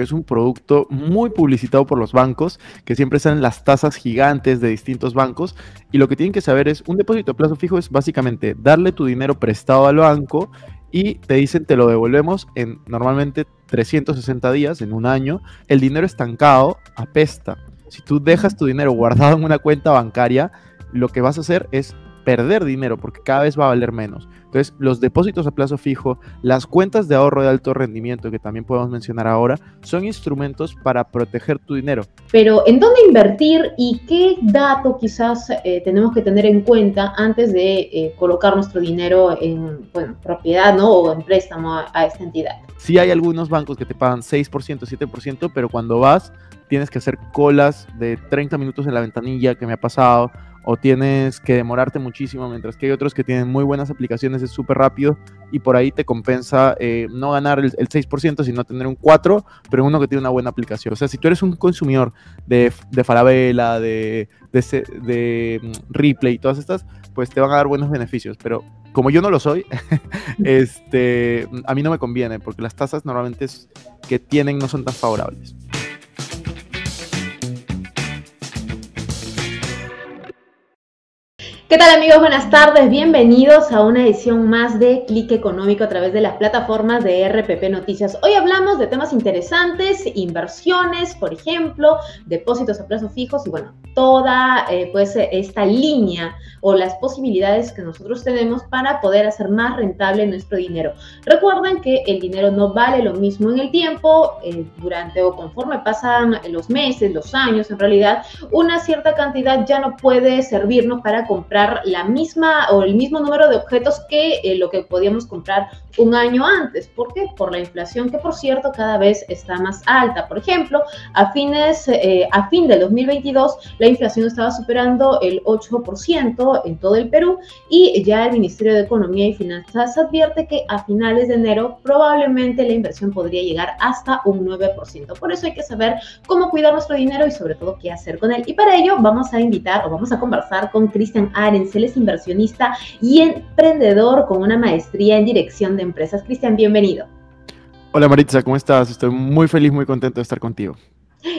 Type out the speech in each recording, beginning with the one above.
porque es un producto muy publicitado por los bancos, que siempre están las tasas gigantes de distintos bancos. Y lo que tienen que saber es, un depósito a plazo fijo es básicamente darle tu dinero prestado al banco y te dicen te lo devolvemos en normalmente 360 días, en un año. El dinero estancado apesta. Si tú dejas tu dinero guardado en una cuenta bancaria, lo que vas a hacer es perder dinero porque cada vez va a valer menos. Entonces, los depósitos a plazo fijo, las cuentas de ahorro de alto rendimiento, que también podemos mencionar ahora, son instrumentos para proteger tu dinero. Pero, ¿en dónde invertir y qué dato quizás eh, tenemos que tener en cuenta antes de eh, colocar nuestro dinero en propiedad ¿no? o en préstamo a, a esta entidad? Sí hay algunos bancos que te pagan 6%, 7%, pero cuando vas tienes que hacer colas de 30 minutos en la ventanilla que me ha pasado o tienes que demorarte muchísimo, mientras que hay otros que tienen muy buenas aplicaciones, es súper rápido y por ahí te compensa eh, no ganar el, 6%, sino tener un 4%, pero uno que tiene una buena aplicación. O sea, si tú eres un consumidor de, de de, de, mm, y todas estas, pues te van a dar buenos beneficios, pero como yo no lo soy, este, a mí no me conviene porque las tasas normalmente que tienen no son tan favorables. ¿Qué tal amigos? Buenas tardes, bienvenidos a una edición más de Clic Económico a través de las plataformas de RPP Noticias. Hoy hablamos de temas interesantes, inversiones, por ejemplo, depósitos a plazos fijos y bueno, toda eh, pues esta línea o las posibilidades que nosotros tenemos para poder hacer más rentable nuestro dinero. Recuerden que el dinero no vale lo mismo en el tiempo, eh, durante o conforme pasan los meses, los años, en realidad una cierta cantidad ya no puede servirnos para comprar la misma o el mismo número de objetos que eh, lo que podíamos comprar un año antes. ¿Por qué? Por la inflación que, por cierto, cada vez está más alta. Por ejemplo, a, fines, eh, a fin del 2022, la inflación estaba superando el 8% en todo el Perú y ya el Ministerio de Economía y Finanzas advierte que a finales de enero probablemente la inversión podría llegar hasta un 9%. Por eso hay que saber cómo cuidar nuestro dinero y sobre todo qué hacer con él. Y para ello vamos a invitar o vamos a conversar con Cristian Arens. Él es inversionista y emprendedor con una maestría en dirección de empresas. Cristian, bienvenido. Hola Maritza, ¿cómo estás? Estoy muy feliz, muy contento de estar contigo.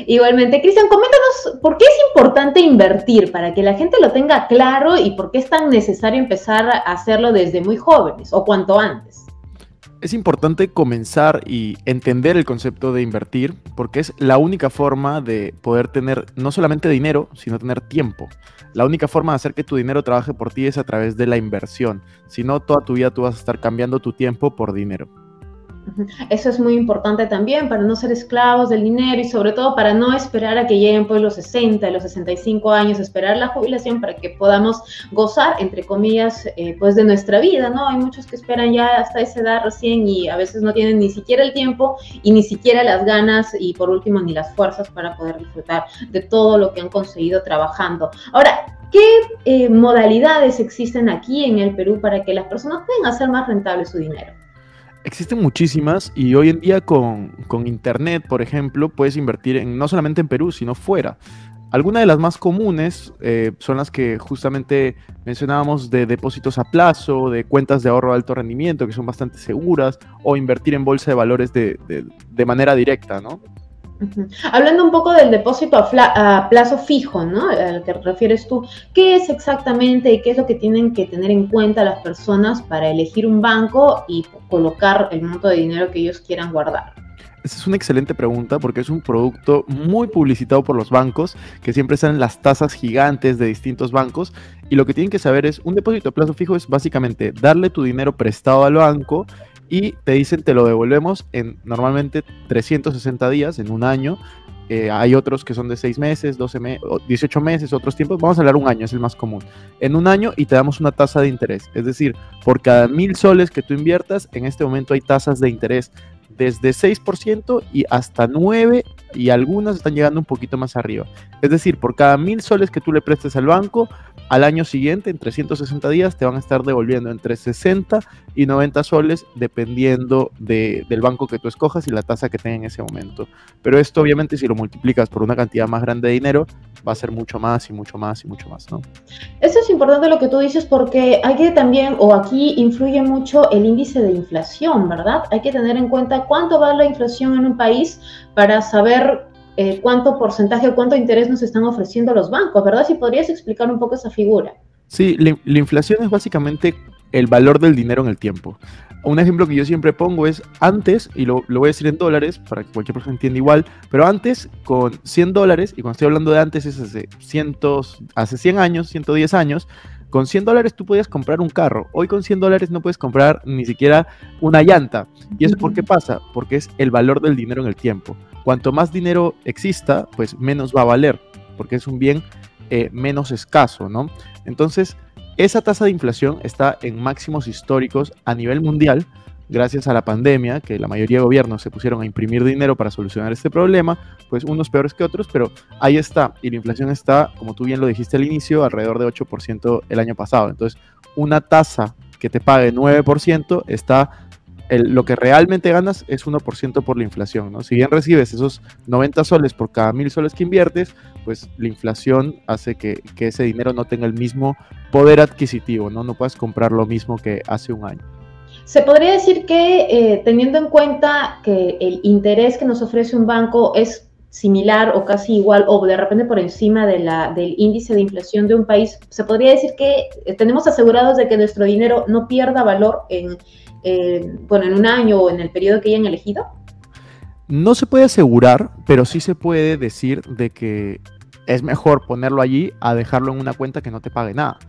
Igualmente, Cristian, coméntanos por qué es importante invertir para que la gente lo tenga claro y por qué es tan necesario empezar a hacerlo desde muy jóvenes o cuanto antes. Es importante comenzar y entender el concepto de invertir porque es la única forma de poder tener no solamente dinero, sino tener tiempo. La única forma de hacer que tu dinero trabaje por ti es a través de la inversión. Si no, toda tu vida tú vas a estar cambiando tu tiempo por dinero. Eso es muy importante también para no ser esclavos del dinero y sobre todo para no esperar a que lleguen pues los 60, los 65 años, esperar la jubilación para que podamos gozar, entre comillas, eh, pues de nuestra vida, ¿no? Hay muchos que esperan ya hasta esa edad recién y a veces no tienen ni siquiera el tiempo y ni siquiera las ganas y por último ni las fuerzas para poder disfrutar de todo lo que han conseguido trabajando. Ahora, ¿qué eh, modalidades existen aquí en el Perú para que las personas puedan hacer más rentable su dinero? Existen muchísimas y hoy en día con, Internet, por ejemplo, puedes invertir en, no solamente en Perú, sino fuera. Algunas de las más comunes eh, son las que justamente mencionábamos de depósitos a plazo, de cuentas de ahorro de alto rendimiento, que son bastante seguras, o invertir en bolsa de valores de, de manera directa, ¿no? Hablando un poco del depósito a, plazo fijo, ¿no? Al que refieres tú, ¿qué es exactamente y qué es lo que tienen que tener en cuenta las personas para elegir un banco y colocar el monto de dinero que ellos quieran guardar? Esa es una excelente pregunta porque es un producto muy publicitado por los bancos, que siempre están las tasas gigantes de distintos bancos. Y lo que tienen que saber es, un depósito a plazo fijo es básicamente darle tu dinero prestado al banco y te dicen te lo devolvemos en normalmente 360 días, en un año. Eh, hay otros que son de 6 meses, 12 meses, 18 meses, otros tiempos. Vamos a hablar un año, es el más común. En un año y te damos una tasa de interés. Es decir, por cada mil soles que tú inviertas, en este momento hay tasas de interés desde 6% y hasta 9 y algunas están llegando un poquito más arriba. Es decir, por cada mil soles que tú le prestes al banco, al año siguiente, en 360 días, te van a estar devolviendo entre 60 y 90 soles, dependiendo del banco que tú escojas y la tasa que tenga en ese momento. Pero esto, obviamente, si lo multiplicas por una cantidad más grande de dinero, va a ser mucho más y mucho más y mucho más, ¿no? Eso es importante lo que tú dices porque hay que también, o aquí influye mucho el índice de inflación, ¿verdad? Hay que tener en cuenta cuánto va la inflación en un país para saber eh, cuánto porcentaje o cuánto interés nos están ofreciendo los bancos, ¿verdad? Si podrías explicar un poco esa figura. Sí, la, inflación es básicamente el valor del dinero en el tiempo. Un ejemplo que yo siempre pongo es antes, y lo, voy a decir en dólares para que cualquier persona entienda igual, pero antes con 100 dólares, y cuando estoy hablando de antes es hace, cientos, hace 100 años, 110 años, con 100 dólares tú podías comprar un carro. Hoy con 100 dólares no puedes comprar ni siquiera una llanta. ¿Y eso por qué pasa? Porque es el valor del dinero en el tiempo. Cuanto más dinero exista, pues menos va a valer, porque es un bien eh, menos escaso, ¿no? Entonces, esa tasa de inflación está en máximos históricos a nivel mundial, gracias a la pandemia, que la mayoría de gobiernos se pusieron a imprimir dinero para solucionar este problema, pues unos peores que otros, pero ahí está. Y la inflación está, como tú bien lo dijiste al inicio, alrededor de 8% el año pasado. Entonces, una tasa que te pague 9% está lo que realmente ganas es 1% por la inflación, ¿no? Si bien recibes esos 90 soles por cada mil soles que inviertes, pues la inflación hace que, ese dinero no tenga el mismo poder adquisitivo, ¿no? No puedes comprar lo mismo que hace un año. Se podría decir que eh, teniendo en cuenta que el interés que nos ofrece un banco es similar o casi igual o de repente por encima de la, del índice de inflación de un país, se podría decir que eh, tenemos asegurados de que nuestro dinero no pierda valor en, bueno, en un año o en el periodo que hayan elegido? No se puede asegurar, pero sí se puede decir de que es mejor ponerlo allí a dejarlo en una cuenta que no te pague nada.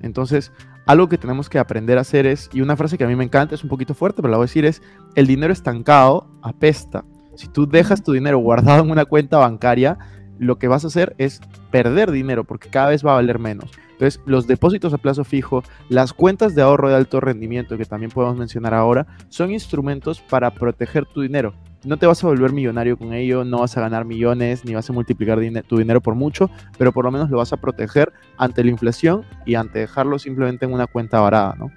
Entonces, algo que tenemos que aprender a hacer es, y una frase que a mí me encanta, es un poquito fuerte, pero la voy a decir, es, el dinero estancado apesta. Si tú dejas tu dinero guardado en una cuenta bancaria, lo que vas a hacer es perder dinero porque cada vez va a valer menos. Entonces, los depósitos a plazo fijo, las cuentas de ahorro de alto rendimiento, que también podemos mencionar ahora, son instrumentos para proteger tu dinero. No te vas a volver millonario con ello, no vas a ganar millones, ni vas a multiplicar tu dinero por mucho, pero por lo menos lo vas a proteger ante la inflación y ante dejarlo simplemente en una cuenta varada, ¿no?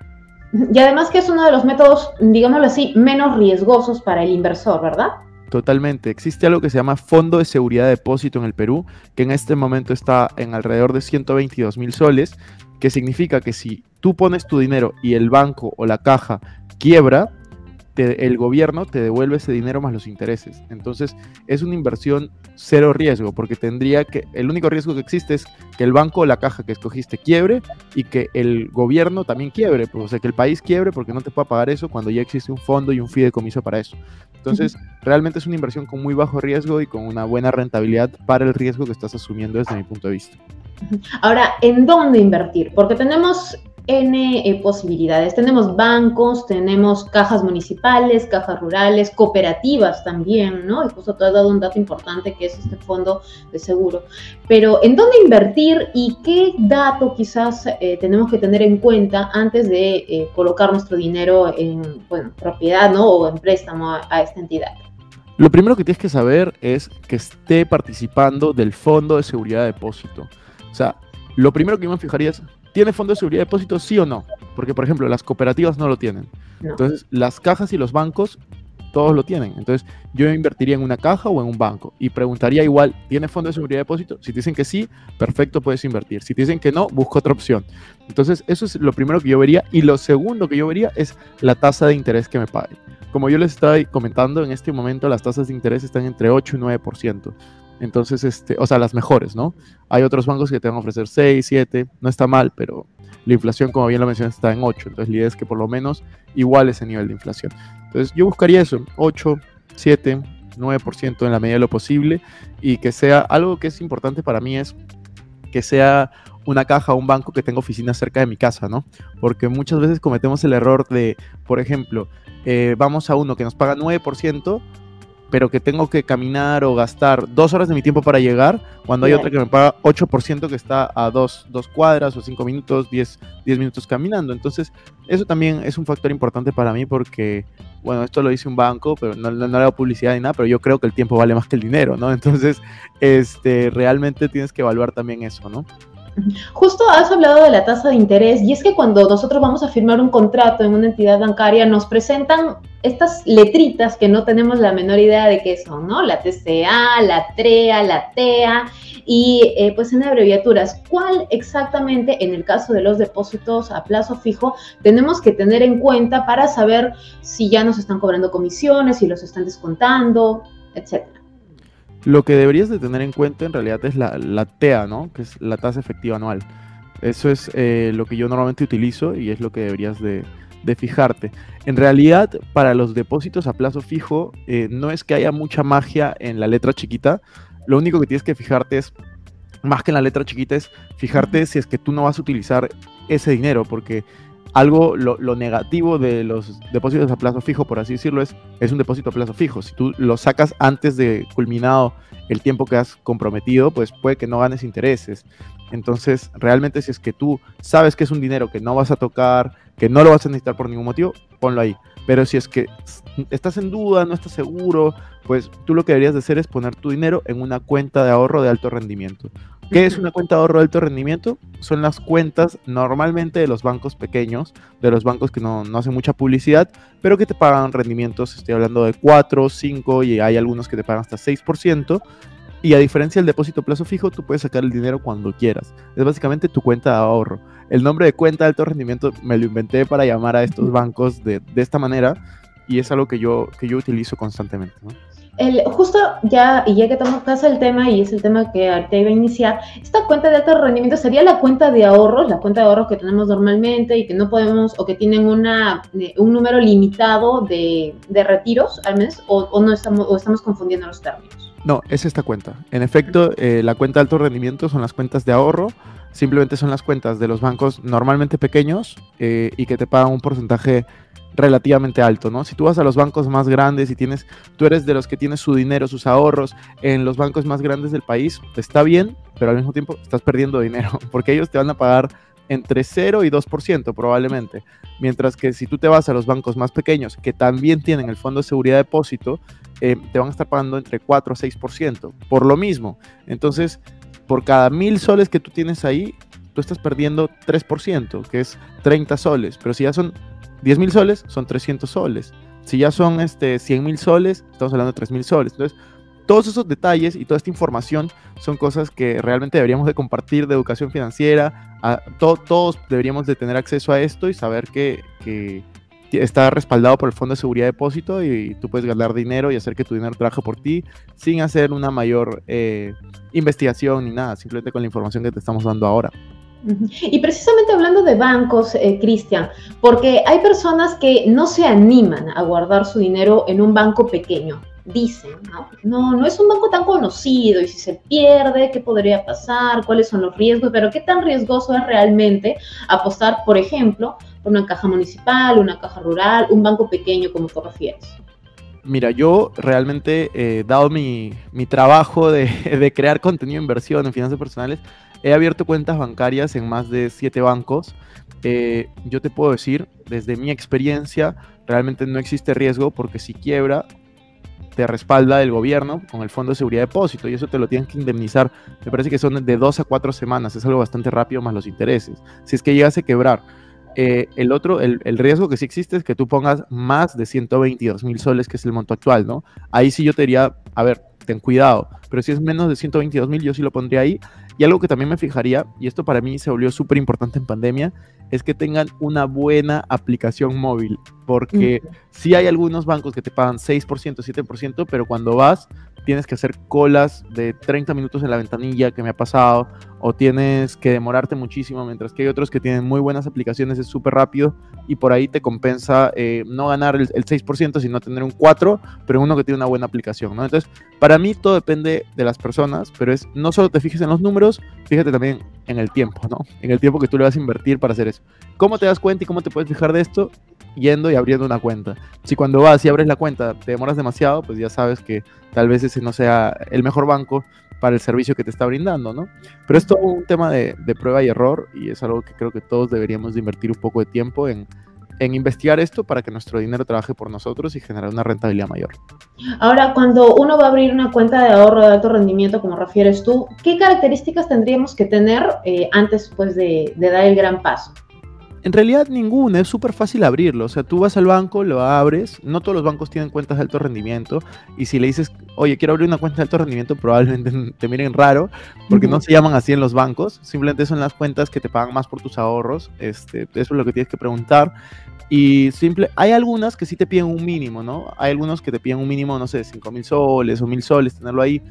Y además que es uno de los métodos, digámoslo así, menos riesgosos para el inversor, ¿verdad? Totalmente. Existe algo que se llama Fondo de Seguridad de Depósito en el Perú, que en este momento está en alrededor de 122 mil soles, que significa que si tú pones tu dinero y el banco o la caja quiebra, el gobierno te devuelve ese dinero más los intereses. Entonces es una inversión cero riesgo, porque tendría que, el único riesgo que existe es que el banco o la caja que escogiste quiebre y que el gobierno también quiebre, pues, o sea, que el país quiebre porque no te pueda pagar eso cuando ya existe un fondo y un fideicomiso para eso. Entonces, realmente es una inversión con muy bajo riesgo y con una buena rentabilidad para el riesgo que estás asumiendo desde mi punto de vista. Ahora, ¿en dónde invertir? Porque tenemos N eh, posibilidades. Tenemos bancos, tenemos cajas municipales, cajas rurales, cooperativas también, ¿no? Incluso tú has dado un dato importante que es este fondo de seguro. Pero ¿en dónde invertir y qué dato quizás eh, tenemos que tener en cuenta antes de eh, colocar nuestro dinero en propiedad, ¿no? O en préstamo a esta entidad? Lo primero que tienes que saber es que esté participando del Fondo de Seguridad de Depósito. O sea, lo primero que yo me fijaría es ¿Tiene fondo de seguridad de depósito, sí o no? Porque, por ejemplo, las cooperativas no lo tienen. Entonces, las cajas y los bancos, todos lo tienen. Entonces, yo invertiría en una caja o en un banco y preguntaría igual, ¿tiene fondo de seguridad de depósito? Si te dicen que sí, perfecto, puedes invertir. Si te dicen que no, busco otra opción. Entonces, eso es lo primero que yo vería. Y lo segundo que yo vería es la tasa de interés que me pague. Como yo les estaba comentando, en este momento las tasas de interés están entre 8 y 9%. Entonces, este, o sea, las mejores, ¿no? Hay otros bancos que te van a ofrecer 6, 7, no está mal, pero la inflación, como bien lo mencionas, está en 8. Entonces, la idea es que por lo menos igual ese nivel de inflación. Entonces, yo buscaría eso, 8, 7, 9% en la medida de lo posible y que sea algo que es importante para mí es que sea una caja un banco que tenga oficinas cerca de mi casa, ¿no? Porque muchas veces cometemos el error de, por ejemplo, eh, vamos a uno que nos paga 9%, pero que tengo que caminar o gastar dos horas de mi tiempo para llegar, cuando hay otra que me paga 8% que está a dos, dos, cuadras o cinco minutos, 10, 10 minutos caminando. Entonces, eso también es un factor importante para mí porque, bueno, esto lo dice un banco, pero no, no, le hago publicidad ni nada, pero yo creo que el tiempo vale más que el dinero, ¿no? Entonces, este, realmente tienes que evaluar también eso, ¿no? Justo has hablado de la tasa de interés y es que cuando nosotros vamos a firmar un contrato en una entidad bancaria nos presentan estas letritas que no tenemos la menor idea de qué son, ¿no? La TCA, la TREA, la TEA y eh, pues en abreviaturas. ¿Cuál exactamente en el caso de los depósitos a plazo fijo tenemos que tener en cuenta para saber si ya nos están cobrando comisiones, si los están descontando, etcétera? Lo que deberías de tener en cuenta en realidad es la, TEA, ¿no? Que es la tasa efectiva anual. Eso es eh, lo que yo normalmente utilizo y es lo que deberías de, fijarte. En realidad, para los depósitos a plazo fijo, eh, no es que haya mucha magia en la letra chiquita. Lo único que tienes que fijarte es, más que en la letra chiquita, es fijarte si es que tú no vas a utilizar ese dinero, porque algo, lo, negativo de los depósitos a plazo fijo, por así decirlo, es, es un depósito a plazo fijo. Si tú lo sacas antes de culminado el tiempo que has comprometido, pues puede que no ganes intereses. Entonces, realmente si es que tú sabes que es un dinero que no vas a tocar, que no lo vas a necesitar por ningún motivo, ponlo ahí. Pero si es que estás en duda, no estás seguro, pues tú lo que deberías de hacer es poner tu dinero en una cuenta de ahorro de alto rendimiento. ¿Qué es una cuenta de ahorro de alto rendimiento? Son las cuentas normalmente de los bancos pequeños, de los bancos que no, no hacen mucha publicidad, pero que te pagan rendimientos, estoy hablando de 4, 5 y hay algunos que te pagan hasta 6%. Y a diferencia del depósito a plazo fijo, tú puedes sacar el dinero cuando quieras. Es básicamente tu cuenta de ahorro. El nombre de cuenta de alto rendimiento me lo inventé para llamar a estos bancos de, de esta manera y es algo que yo, que yo utilizo constantemente. ¿no? El, justo ya, y ya que caso el tema, y es el tema que ahorita iba a iniciar, esta cuenta de alto rendimiento sería la cuenta de ahorros, la cuenta de ahorros que tenemos normalmente y que no podemos, o que tienen una, eh, un número limitado de, de retiros al mes, o, no estamos, o estamos confundiendo los términos. No, es esta cuenta. En efecto, eh, la cuenta de alto rendimiento son las cuentas de ahorro, simplemente son las cuentas de los bancos normalmente pequeños eh, y que te pagan un porcentaje relativamente alto, ¿no? Si tú vas a los bancos más grandes y tienes, tú eres de los que tienes su dinero, sus ahorros en los bancos más grandes del país, está bien, pero al mismo tiempo estás perdiendo dinero, porque ellos te van a pagar entre 0 y 2% probablemente. Mientras que si tú te vas a los bancos más pequeños, que también tienen el Fondo de Seguridad de Depósito, eh, te van a estar pagando entre 4 a 6%, por lo mismo. Entonces, por cada mil soles que tú tienes ahí, tú estás perdiendo 3%, que es 30 soles. Pero si ya son 10 mil soles, son 300 soles. Si ya son este, 100 mil soles, estamos hablando de 3 mil soles. Entonces, todos esos detalles y toda esta información son cosas que realmente deberíamos de compartir de educación financiera. A, todos deberíamos de tener acceso a esto y saber que, que, está respaldado por el Fondo de Seguridad de Depósito y tú puedes ganar dinero y hacer que tu dinero trabaje por ti sin hacer una mayor eh, investigación ni nada, simplemente con la información que te estamos dando ahora. Y precisamente hablando de bancos, eh, Cristian, porque hay personas que no se animan a guardar su dinero en un banco pequeño. Dicen, ¿no? No, no es un banco tan conocido y si se pierde, ¿qué podría pasar? ¿Cuáles son los riesgos? Pero ¿qué tan riesgoso es realmente apostar, por ejemplo, por una caja municipal, una caja rural, un banco pequeño como tú refieres? Mira, yo realmente, eh, dado mi, mi trabajo de, de, crear contenido de inversión en finanzas personales, He abierto cuentas bancarias en más de siete bancos. Eh, yo te puedo decir, desde mi experiencia, realmente no existe riesgo porque si quiebra, te respalda el gobierno con el Fondo de Seguridad de Depósito y eso te lo tienen que indemnizar. Me parece que son de dos a cuatro semanas, es algo bastante rápido más los intereses. Si es que llegase a quebrar. Eh, el otro, el, el, riesgo que sí existe es que tú pongas más de 122 mil soles, que es el monto actual, ¿no? Ahí sí yo te diría, a ver, ten cuidado, pero si es menos de 122 mil, yo sí lo pondría ahí y algo que también me fijaría, y esto para mí se volvió súper importante en pandemia, es que tengan una buena aplicación móvil, porque sí hay algunos bancos que te pagan 6%, 7%, pero cuando vas tienes que hacer colas de 30 minutos en la ventanilla que me ha pasado, o tienes que demorarte muchísimo, mientras que hay otros que tienen muy buenas aplicaciones, es súper rápido, y por ahí te compensa eh, no ganar el, 6%, sino tener un 4%, pero uno que tiene una buena aplicación, ¿no? Entonces, para mí todo depende de las personas, pero es no solo te fijes en los números, fíjate también en el tiempo, ¿no? En el tiempo que tú le vas a invertir para hacer eso. ¿Cómo te das cuenta y cómo te puedes fijar de esto? Yendo y abriendo una cuenta. Si cuando vas y abres la cuenta te demoras demasiado, pues ya sabes que tal vez ese no sea el mejor banco para el servicio que te está brindando, ¿no? Pero es todo un tema de, prueba y error y es algo que creo que todos deberíamos de invertir un poco de tiempo en, en investigar esto para que nuestro dinero trabaje por nosotros y generar una rentabilidad mayor. Ahora, cuando uno va a abrir una cuenta de ahorro de alto rendimiento, como refieres tú, ¿qué características tendríamos que tener eh, antes pues, de, de dar el gran paso? En realidad ninguna, es súper fácil abrirlo. O sea, tú vas al banco, lo abres. No todos los bancos tienen cuentas de alto rendimiento. Y si le dices, oye, quiero abrir una cuenta de alto rendimiento, probablemente te miren raro, porque no se llaman así en los bancos. Simplemente son las cuentas que te pagan más por tus ahorros. Este, eso es lo que tienes que preguntar. Y simple, hay algunas que sí te piden un mínimo, ¿no? Hay algunos que te piden un mínimo, no sé, de 5 mil soles o mil soles, tenerlo ahí.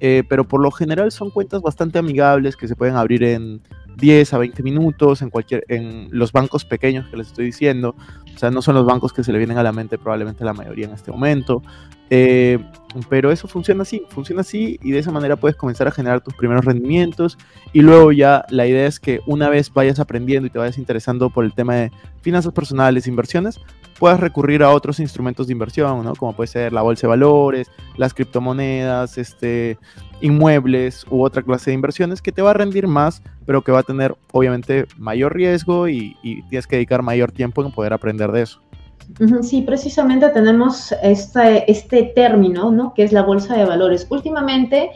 Eh, pero por lo general son cuentas bastante amigables que se pueden abrir en 10 a 20 minutos en cualquier en los bancos pequeños que les estoy diciendo. O sea, no son los bancos que se le vienen a la mente probablemente la mayoría en este momento. Eh, pero eso funciona así, funciona así y de esa manera puedes comenzar a generar tus primeros rendimientos y luego ya la idea es que una vez vayas aprendiendo y te vayas interesando por el tema de finanzas personales, inversiones, puedas recurrir a otros instrumentos de inversión, ¿no? Como puede ser la bolsa de valores, las criptomonedas, este, inmuebles u otra clase de inversiones que te va a rendir más, pero que va a tener obviamente mayor riesgo y, tienes que dedicar mayor tiempo en poder aprender de eso. Sí, precisamente tenemos este, este término, ¿no? Que es la bolsa de valores. Últimamente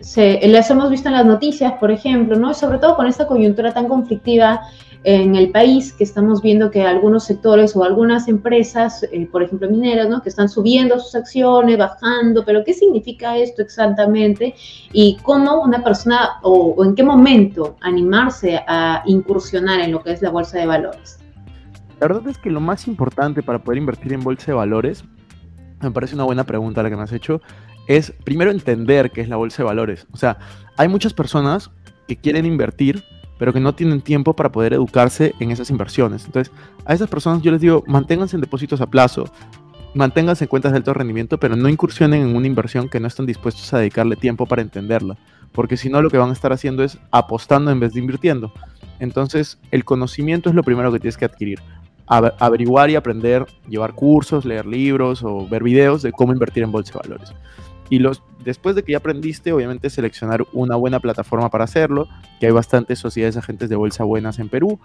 se, hemos visto en las noticias, por ejemplo, ¿no? Sobre todo con esta coyuntura tan conflictiva en el país, que estamos viendo que algunos sectores o algunas empresas, eh, por ejemplo mineras, ¿no? que están subiendo sus acciones, bajando, pero ¿qué significa esto exactamente? Y cómo una persona o, en qué momento animarse a incursionar en lo que es la bolsa de valores. La verdad es que lo más importante para poder invertir en bolsa de valores, me parece una buena pregunta la que me has hecho, es primero entender qué es la bolsa de valores. O sea, hay muchas personas que quieren invertir, pero que no tienen tiempo para poder educarse en esas inversiones. Entonces, a esas personas yo les digo, manténganse en depósitos a plazo, manténganse en cuentas de alto rendimiento, pero no incursionen en una inversión que no están dispuestos a dedicarle tiempo para entenderla, porque si no lo que van a estar haciendo es apostando en vez de invirtiendo. Entonces, el conocimiento es lo primero que tienes que adquirir. Averiguar y aprender, llevar cursos, leer libros o ver videos de cómo invertir en bolsa de valores. Y los, después de que ya aprendiste, obviamente seleccionar una buena plataforma para hacerlo, que hay bastantes sociedades agentes de bolsa buenas en Perú,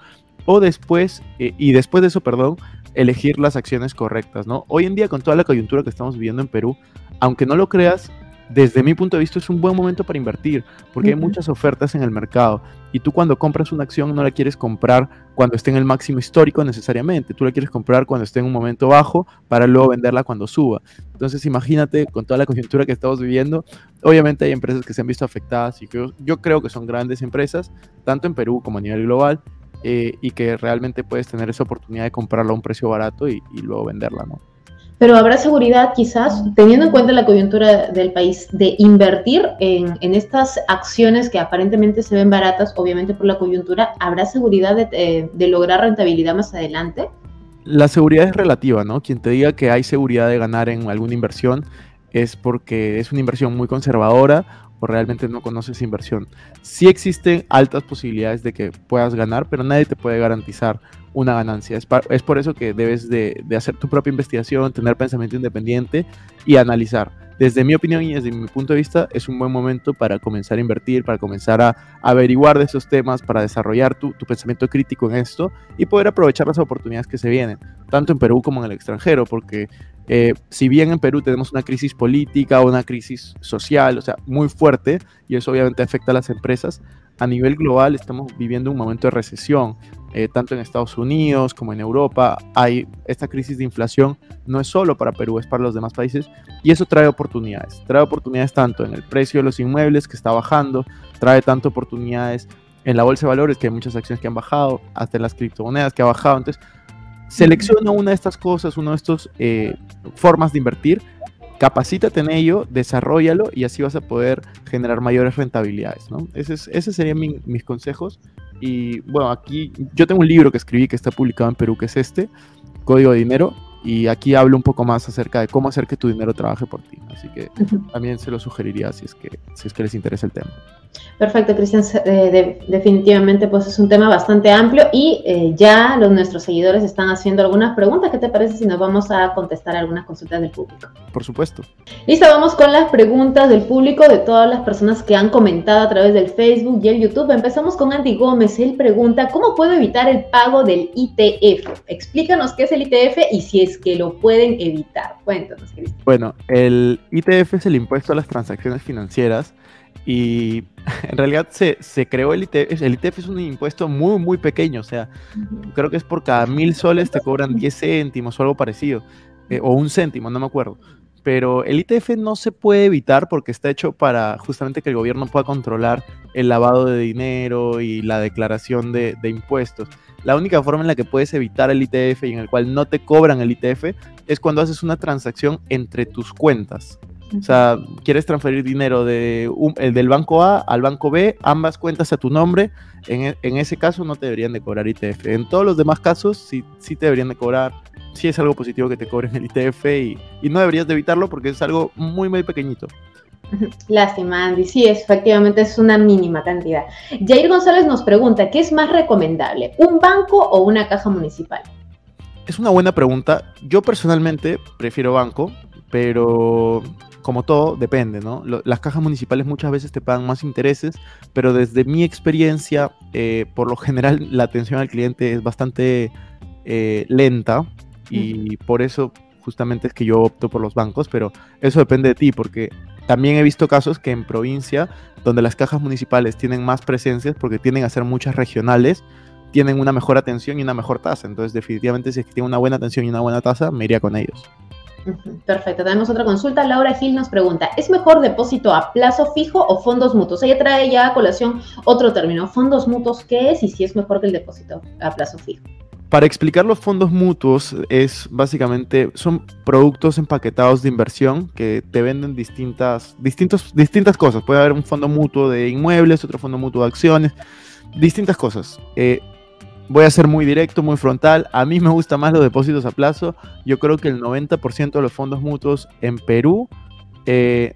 o después, eh, y después de eso, perdón, elegir las acciones correctas, ¿no? Hoy en día, con toda la coyuntura que estamos viviendo en Perú, aunque no lo creas, desde mi punto de vista es un buen momento para invertir, porque hay muchas ofertas en el mercado y tú cuando compras una acción no la quieres comprar cuando esté en el máximo histórico necesariamente, tú la quieres comprar cuando esté en un momento bajo para luego venderla cuando suba. Entonces imagínate con toda la coyuntura que estamos viviendo, obviamente hay empresas que se han visto afectadas y que yo, creo que son grandes empresas, tanto en Perú como a nivel global, eh, y que realmente puedes tener esa oportunidad de comprarla a un precio barato y, y luego venderla, ¿no? Pero habrá seguridad quizás, teniendo en cuenta la coyuntura del país, de invertir en, estas acciones que aparentemente se ven baratas, obviamente por la coyuntura, ¿habrá seguridad de, lograr rentabilidad más adelante? La seguridad es relativa, ¿no? Quien te diga que hay seguridad de ganar en alguna inversión es porque es una inversión muy conservadora o realmente no conoces inversión. Sí existen altas posibilidades de que puedas ganar, pero nadie te puede garantizar una ganancia. Es, es por eso que debes de, de, hacer tu propia investigación, tener pensamiento independiente y analizar. Desde mi opinión y desde mi punto de vista, es un buen momento para comenzar a invertir, para comenzar a averiguar de esos temas, para desarrollar tu, tu pensamiento crítico en esto y poder aprovechar las oportunidades que se vienen, tanto en Perú como en el extranjero, porque eh, si bien en Perú tenemos una crisis política, una crisis social, o sea, muy fuerte, y eso obviamente afecta a las empresas, a nivel global estamos viviendo un momento de recesión, eh, tanto en Estados Unidos como en Europa. Hay esta crisis de inflación, no es solo para Perú, es para los demás países, y eso trae oportunidades. Trae oportunidades tanto en el precio de los inmuebles que está bajando, trae tanto oportunidades en la bolsa de valores, que hay muchas acciones que han bajado, hasta en las criptomonedas que ha bajado. Entonces, selecciona una de estas cosas, una de estas eh, formas de invertir, capacítate en ello, desarrollalo y así vas a poder generar mayores rentabilidades. ¿no? Ese, ese serían mis consejos. Y bueno, aquí yo tengo un libro que escribí que está publicado en Perú, que es este, Código de Dinero. y aquí hablo un poco más acerca de cómo hacer que tu dinero trabaje por ti. Así que también se lo sugeriría si es que, si es que les interesa el tema. Perfecto, Cristian. Eh, definitivamente, pues es un tema bastante amplio y eh, ya los, nuestros seguidores están haciendo algunas preguntas. ¿Qué te parece si nos vamos a contestar algunas consultas del público? Por supuesto. Listo, vamos con las preguntas del público, de todas las personas que han comentado a través del Facebook y el YouTube. Empezamos con Andy Gómez. Él pregunta, ¿cómo puedo evitar el pago del ITF? Explícanos qué es el ITF y si es que lo pueden evitar. Cuéntanos, Cristian. Bueno, el ITF es el impuesto a las transacciones financieras y en realidad se, se, creó el ITF. El ITF es un impuesto muy, muy pequeño. O sea, creo que es por cada mil soles te cobran 10 céntimos o algo parecido. Eh, o un céntimo, no me acuerdo. Pero el ITF no se puede evitar porque está hecho para justamente que el gobierno pueda controlar el lavado de dinero y la declaración de, de impuestos. La única forma en la que puedes evitar el ITF y en el cual no te cobran el ITF es cuando haces una transacción entre tus cuentas. O sea, quieres transferir dinero de eh, del banco A al banco B, ambas cuentas a tu nombre, en, e, en, ese caso no te deberían de cobrar ITF. En todos los demás casos sí, sí te deberían de cobrar, sí es algo positivo que te cobren el ITF y, y no deberías de evitarlo porque es algo muy, muy pequeñito. Lástima, Andy. Sí, efectivamente es una mínima cantidad. Jair González nos pregunta, ¿qué es más recomendable, un banco o una caja municipal? Es una buena pregunta. Yo personalmente prefiero banco, pero como todo, depende, ¿no? las cajas municipales muchas veces te pagan más intereses, pero desde mi experiencia, eh, por lo general la atención al cliente es bastante eh, lenta y por eso justamente es que yo opto por los bancos, pero eso depende de ti, porque también he visto casos que en provincia, donde las cajas municipales tienen más presencias, porque tienden a ser muchas regionales, tienen una mejor atención y una mejor tasa. Entonces, definitivamente, si es que tienen una buena atención y una buena tasa, me iría con ellos. Perfecto, tenemos otra consulta. Laura Gil nos pregunta, ¿es mejor depósito a plazo fijo o fondos mutuos? Ella trae ya a colación otro término, fondos mutuos, ¿qué es y si es mejor que el depósito a plazo fijo? Para explicar los fondos mutuos es básicamente, son productos empaquetados de inversión que te venden distintas, distintos, distintas cosas. Puede haber un fondo mutuo de inmuebles, otro fondo mutuo de acciones, distintas cosas. Eh, voy a ser muy directo, muy frontal. A mí me gustan más los depósitos a plazo. Yo creo que el 90% de los fondos mutuos en Perú eh,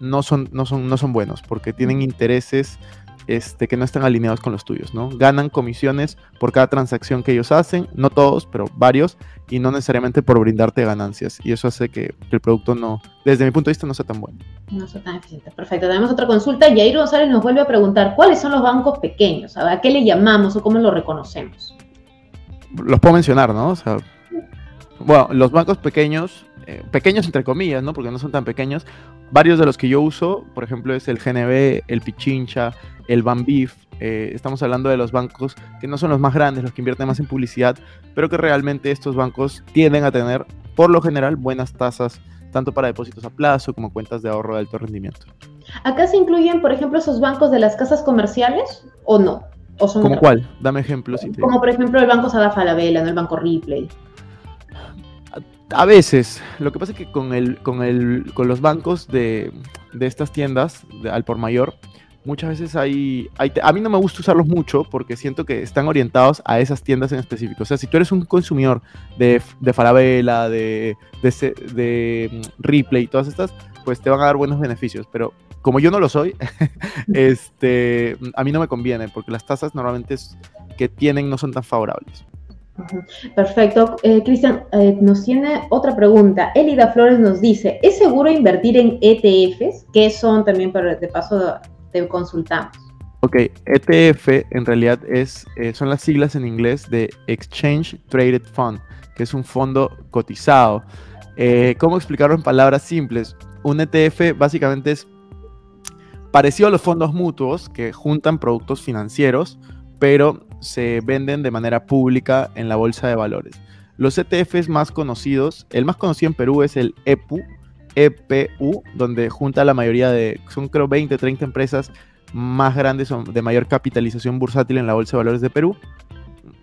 no, son, no, son, no son buenos porque tienen intereses este, que no están alineados con los tuyos, ¿no? Ganan comisiones por cada transacción que ellos hacen, no todos, pero varios, y no necesariamente por brindarte ganancias. Y eso hace que el producto no, desde mi punto de vista, no sea tan bueno. No sea tan eficiente. Perfecto. Tenemos otra consulta. Yair González nos vuelve a preguntar, ¿cuáles son los bancos pequeños? ¿A qué le llamamos o cómo lo reconocemos? Los puedo mencionar, ¿no? O sea, bueno, los bancos pequeños, eh, pequeños entre comillas, ¿no? Porque no son tan pequeños. Varios de los que yo uso, por ejemplo, es el GNB, el Pichincha, el Banbif. Eh, estamos hablando de los bancos que no son los más grandes, los que invierten más en publicidad, pero que realmente estos bancos tienden a tener, por lo general, buenas tasas, tanto para depósitos a plazo como cuentas de ahorro de alto rendimiento. ¿Acá se incluyen, por ejemplo, esos bancos de las casas comerciales o no? ¿O son ¿Como cuál? Dame ejemplos. Como por ejemplo el Banco Sada Falabella, ¿no? el Banco Ripley. A veces, lo que pasa es que con, el, con, el, con los bancos de, de estas tiendas al por mayor, muchas veces hay, A mí no me gusta usarlos mucho porque siento que están orientados a esas tiendas en específico. O sea, si tú eres un consumidor de, de Falabella, de, de, de mm, Ripley y todas estas, pues te van a dar buenos beneficios. Pero como yo no lo soy, este, a mí no me conviene porque las tasas normalmente que tienen no son tan favorables. Perfecto. Eh, Cristian, eh, nos tiene otra pregunta. Elida Flores nos dice, ¿es seguro invertir en ETFs? Que son también, pero de paso te consultamos. Ok, ETF en realidad es, eh, son las siglas en inglés de Exchange Traded Fund, que es un fondo cotizado. ¿Cómo explicarlo en palabras simples? Un ETF básicamente es parecido a los fondos mutuos que juntan productos financieros, pero se venden de manera pública en la bolsa de valores. Los ETFs más conocidos, el más conocido en Perú es el EPU, EPU, donde junta la mayoría de, son creo 20, 30 empresas más grandes de mayor capitalización bursátil en la bolsa de valores de Perú,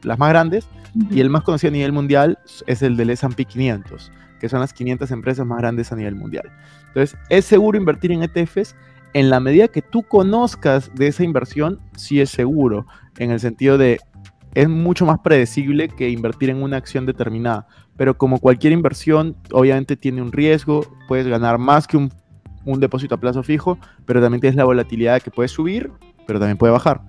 las más grandes, y el más conocido a nivel mundial es el del S&P 500, que son las 500 empresas más grandes a nivel mundial. Entonces, es seguro invertir en ETFs en la medida que tú conozcas de esa inversión, sí es seguro, en el sentido de es mucho más predecible que invertir en una acción determinada, pero como cualquier inversión, obviamente tiene un riesgo, puedes ganar más que un, un depósito a plazo fijo, pero también tienes la volatilidad que puede subir, pero también puede bajar.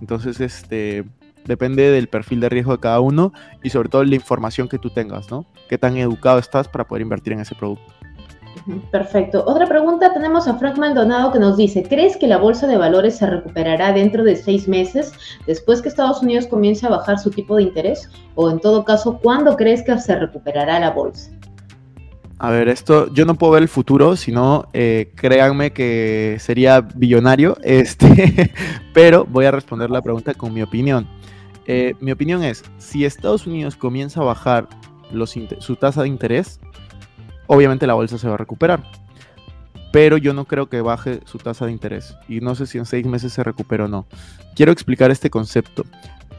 Entonces, este, depende del perfil de riesgo de cada uno y sobre todo la información que tú tengas, ¿no? Qué tan educado estás para poder invertir en ese producto. Perfecto. Otra pregunta tenemos a Frank Maldonado que nos dice, ¿crees que la bolsa de valores se recuperará dentro de seis meses después que Estados Unidos comience a bajar su tipo de interés? O en todo caso, ¿cuándo crees que se recuperará la bolsa? A ver, esto yo no puedo ver el futuro, sino eh, créanme que sería billonario, este, pero voy a responder la pregunta con mi opinión. Eh, mi opinión es, si Estados Unidos comienza a bajar su tasa de interés, obviamente la bolsa se va a recuperar. Pero yo no creo que baje su tasa de interés. Y no sé si en seis meses se recupera o no. Quiero explicar este concepto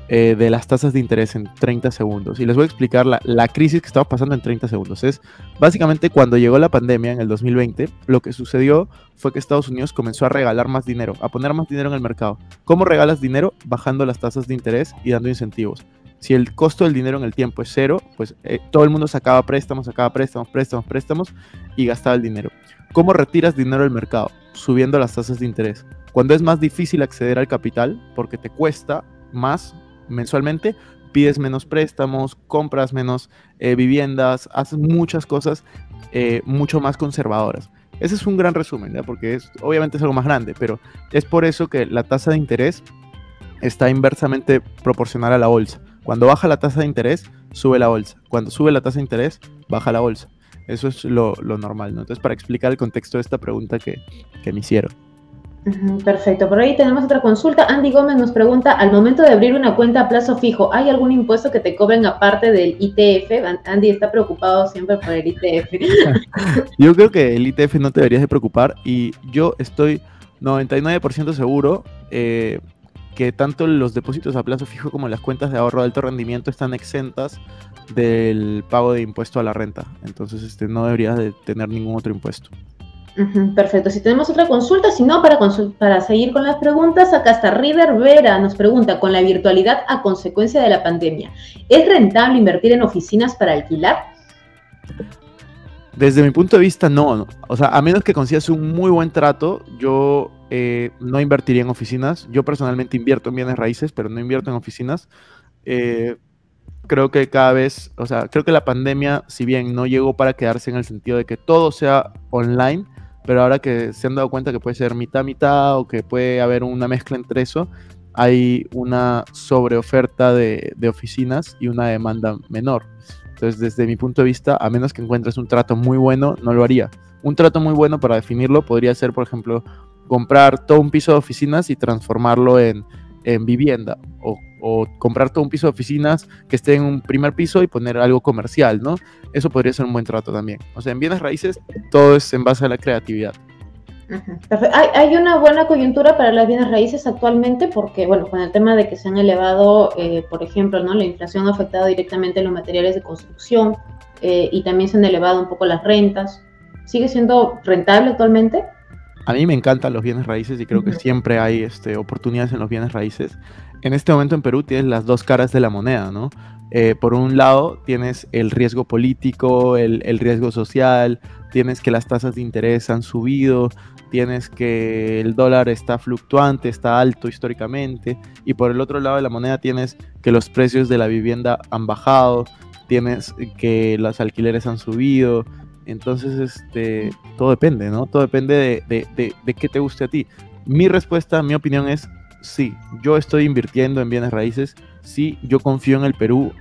eh, de las tasas de interés en 30 segundos. Y les voy a explicar la, la, crisis que estaba pasando en 30 segundos. Es básicamente cuando llegó la pandemia en el 2020, lo que sucedió fue que Estados Unidos comenzó a regalar más dinero, a poner más dinero en el mercado. ¿Cómo regalas dinero? Bajando las tasas de interés y dando incentivos. Si el costo del dinero en el tiempo es cero, pues eh, todo el mundo sacaba préstamos, sacaba préstamos, préstamos, préstamos y gastaba el dinero. ¿Cómo retiras dinero del mercado? Subiendo las tasas de interés. Cuando es más difícil acceder al capital, porque te cuesta más mensualmente, pides menos préstamos, compras menos eh, viviendas, haces muchas cosas eh, mucho más conservadoras. Ese es un gran resumen, porque es, obviamente es algo más grande, pero es por eso que la tasa de interés está inversamente proporcional a la bolsa. Cuando baja la tasa de interés, sube la bolsa. Cuando sube la tasa de interés, baja la bolsa. Eso es lo, normal, ¿no? Entonces, para explicar el contexto de esta pregunta que, me hicieron. Perfecto. Por ahí tenemos otra consulta. Andy Gómez nos pregunta, al momento de abrir una cuenta a plazo fijo, ¿hay algún impuesto que te cobren aparte del ITF? Andy está preocupado siempre por el ITF. yo creo que el ITF no te deberías de preocupar y yo estoy 99% seguro eh, que tanto los depósitos a plazo fijo como las cuentas de ahorro de alto rendimiento están exentas del pago de impuesto a la renta. Entonces, este, no deberías de tener ningún otro impuesto. perfecto. Si tenemos otra consulta, si no, para, para seguir con las preguntas, acá está River Vera, nos pregunta, con la virtualidad a consecuencia de la pandemia, ¿es rentable invertir en oficinas para alquilar? Desde mi punto de vista, no. O sea, a menos que consigas un muy buen trato, yo eh, no invertiría en oficinas. Yo personalmente invierto en bienes raíces, pero no invierto en oficinas. Eh, creo que cada vez, o sea, creo que la pandemia, si bien no llegó para quedarse en el sentido de que todo sea online, pero ahora que se han dado cuenta que puede ser mitad mitad o que puede haber una mezcla entre eso, hay una sobreoferta de, de oficinas y una demanda menor. Entonces, desde mi punto de vista, a menos que encuentres un trato muy bueno, no lo haría. Un trato muy bueno para definirlo podría ser, por ejemplo, comprar todo un piso de oficinas y transformarlo en, vivienda o, comprar todo un piso de oficinas que esté en un primer piso y poner algo comercial, ¿no? Eso podría ser un buen trato también. O sea, en bienes raíces todo es en base a la creatividad. Hay, una buena coyuntura para las bienes raíces actualmente porque, bueno, con el tema de que se han elevado, eh, por ejemplo, ¿no? la inflación ha afectado directamente los materiales de construcción eh, y también se han elevado un poco las rentas. ¿Sigue siendo rentable actualmente? A mí me encantan los bienes raíces y creo que siempre hay este, oportunidades en los bienes raíces. En este momento en Perú tienes las dos caras de la moneda, ¿no? Eh, por un lado tienes el riesgo político, el, el, riesgo social, tienes que las tasas de interés han subido, tienes que el dólar está fluctuante, está alto históricamente, y por el otro lado de la moneda tienes que los precios de la vivienda han bajado, tienes que los alquileres han subido, entonces, este, todo depende, ¿no? Todo depende de, de, qué te guste a ti. Mi respuesta, mi opinión es sí. Yo estoy invirtiendo en bienes raíces. Sí, yo confío en el Perú.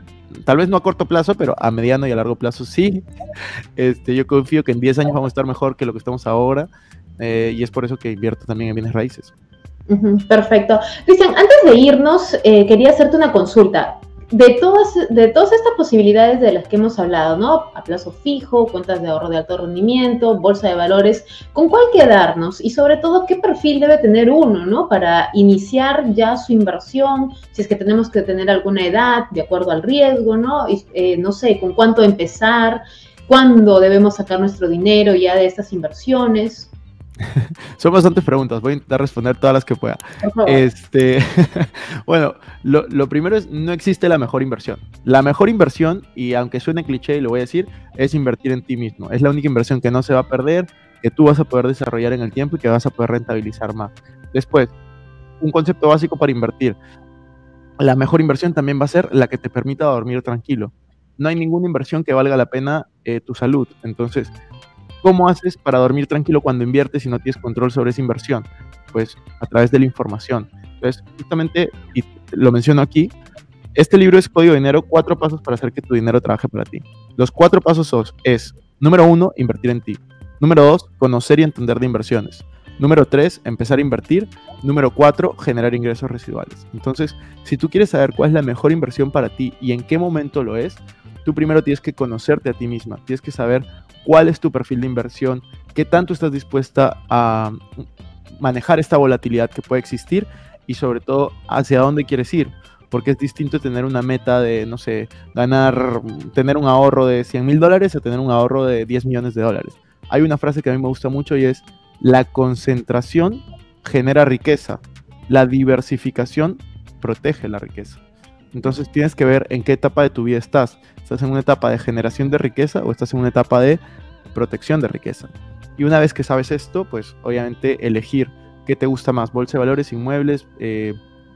Tal vez no a corto plazo, pero a mediano y a largo plazo sí. Este, yo confío que en 10 años vamos a estar mejor que lo que estamos ahora. Eh, y es por eso que invierto también en bienes raíces. perfecto. Cristian, antes de irnos, eh, quería hacerte una consulta de todas, de todas estas posibilidades de las que hemos hablado, ¿no? A plazo fijo, cuentas de ahorro de alto rendimiento, bolsa de valores, ¿con cuál quedarnos? Y sobre todo, ¿qué perfil debe tener uno, ¿no? Para iniciar ya su inversión, si es que tenemos que tener alguna edad de acuerdo al riesgo, ¿no? Eh, no sé, con cuánto empezar, cuándo debemos sacar nuestro dinero ya de estas inversiones. Son bastantes preguntas, voy a intentar responder todas las que pueda. Este, bueno, lo, lo, primero es, no existe la mejor inversión. La mejor inversión, y aunque suene cliché y lo voy a decir, es invertir en ti mismo. Es la única inversión que no se va a perder, que tú vas a poder desarrollar en el tiempo y que vas a poder rentabilizar más. Después, un concepto básico para invertir. La mejor inversión también va a ser la que te permita dormir tranquilo. No hay ninguna inversión que valga la pena eh, tu salud. Entonces, ¿cómo haces para dormir tranquilo cuando inviertes y no tienes control sobre esa inversión? Pues a través de la información. Entonces, justamente, y lo menciono aquí, este libro es Código de Dinero, cuatro pasos para hacer que tu dinero trabaje para ti. Los cuatro pasos son, es, número uno, invertir en ti. Número dos, conocer y entender de inversiones. Número 3, empezar a invertir. Número 4, generar ingresos residuales. Entonces, si tú quieres saber cuál es la mejor inversión para ti y en qué momento lo es, tú primero tienes que conocerte a ti misma. Tienes que saber cuál es tu perfil de inversión, qué tanto estás dispuesta a manejar esta volatilidad que puede existir y sobre todo hacia dónde quieres ir. Porque es distinto tener una meta de, no sé, ganar, tener un ahorro de 100 mil dólares a tener un ahorro de 10 millones de dólares. Hay una frase que a mí me gusta mucho y es, la concentración genera riqueza, la diversificación protege la riqueza. Entonces tienes que ver en qué etapa de tu vida estás. ¿Estás en una etapa de generación de riqueza o estás en una etapa de protección de riqueza? Y una vez que sabes esto, pues obviamente elegir qué te gusta más, bolsa de valores, inmuebles, eh,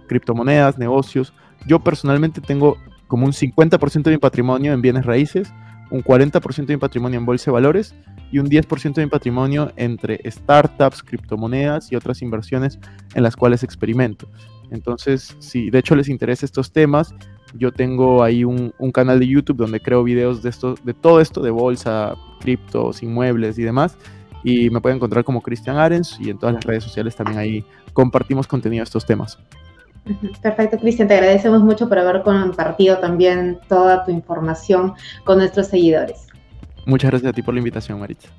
criptomonedas, negocios. Yo personalmente tengo como un 50% de mi patrimonio en bienes raíces, un 40% de mi patrimonio en bolsa de valores y un 10% de mi patrimonio entre startups, criptomonedas y otras inversiones en las cuales experimento. Entonces, si de hecho les interesa estos temas, yo tengo ahí un, canal de YouTube donde creo videos de, esto, de todo esto, de bolsa, criptos, inmuebles y demás. Y me pueden encontrar como Cristian Arens y en todas las redes sociales también ahí compartimos contenido de estos temas. Perfecto, Cristian, te agradecemos mucho por haber compartido también toda tu información con nuestros seguidores. Muchas gracias a ti por la invitación, Maritza.